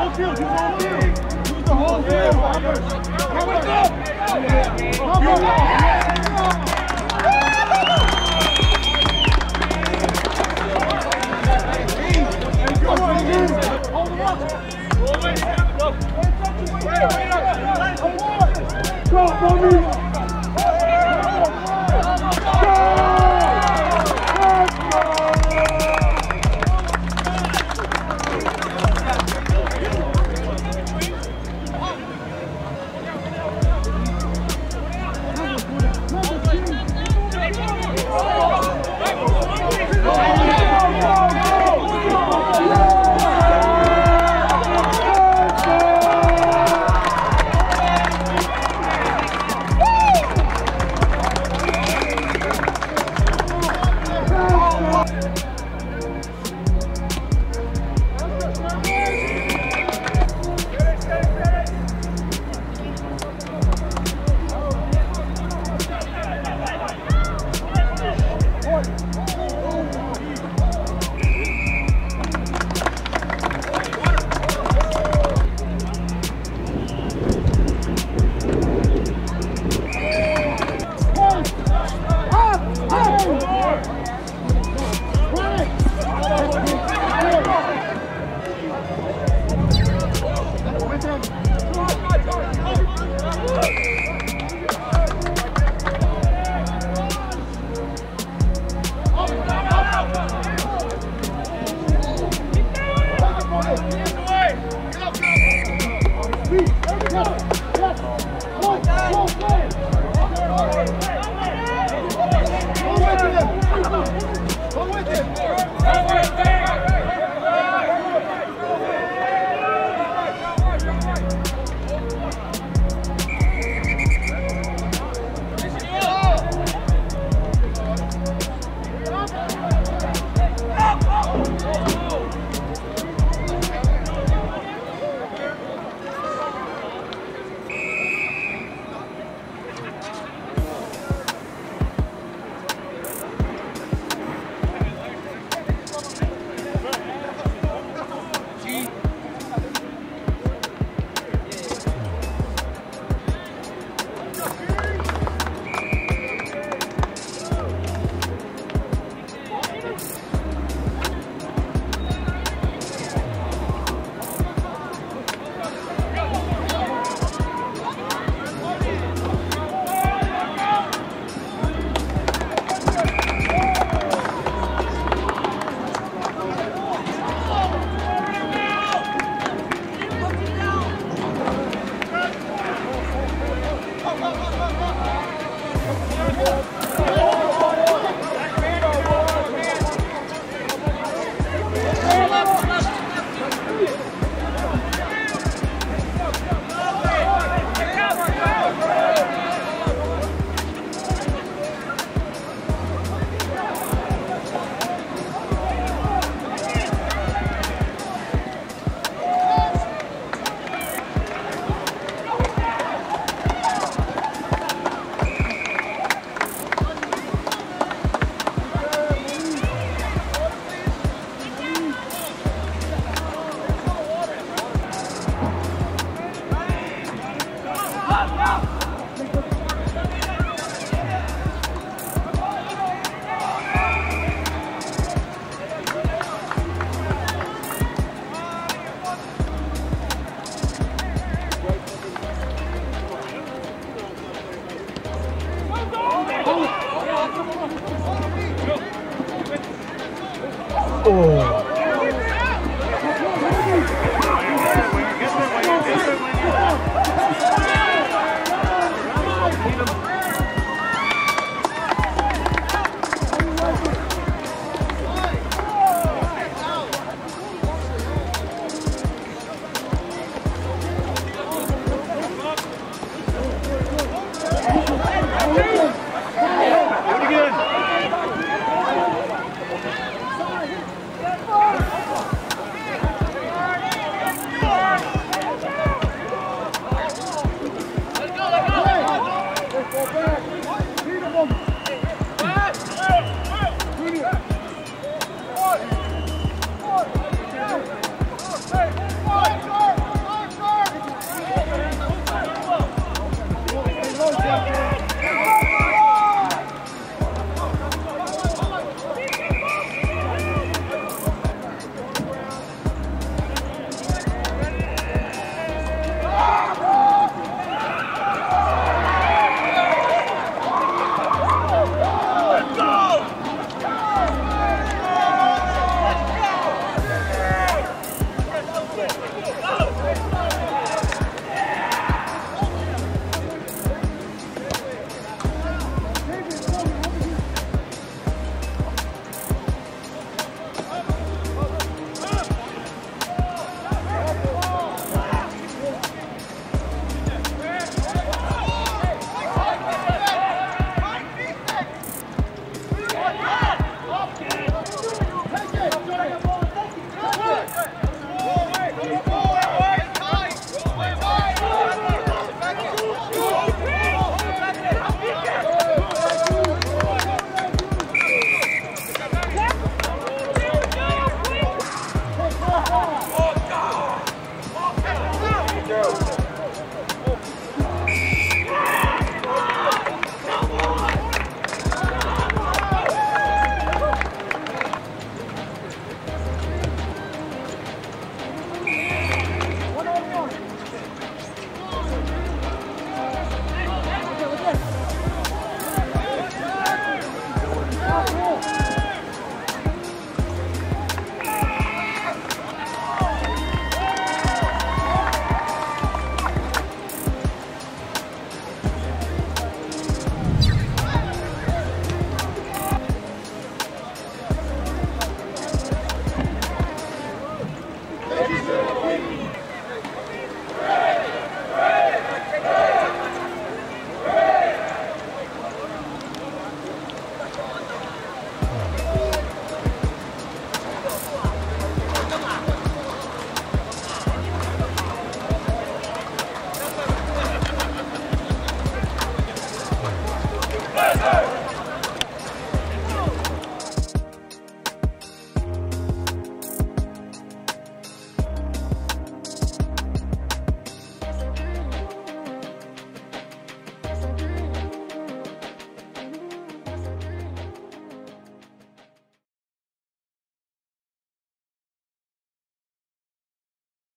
whole field. Use the whole field. Use the whole field. Come on, Come on. Go, Bobby! Whoa. Up, up.